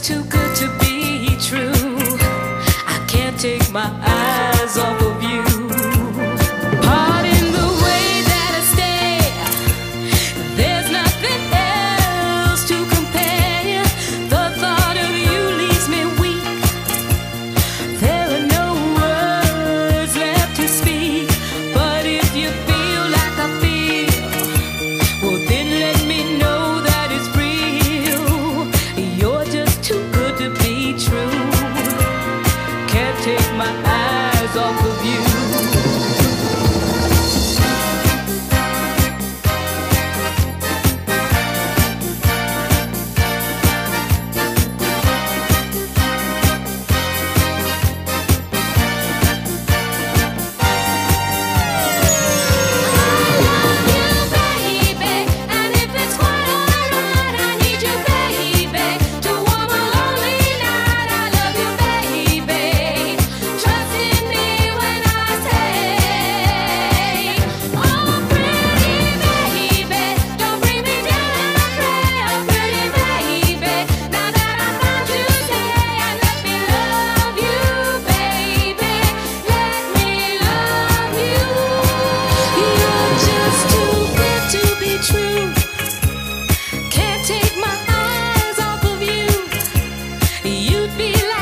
too good. My eyes off of you. Be like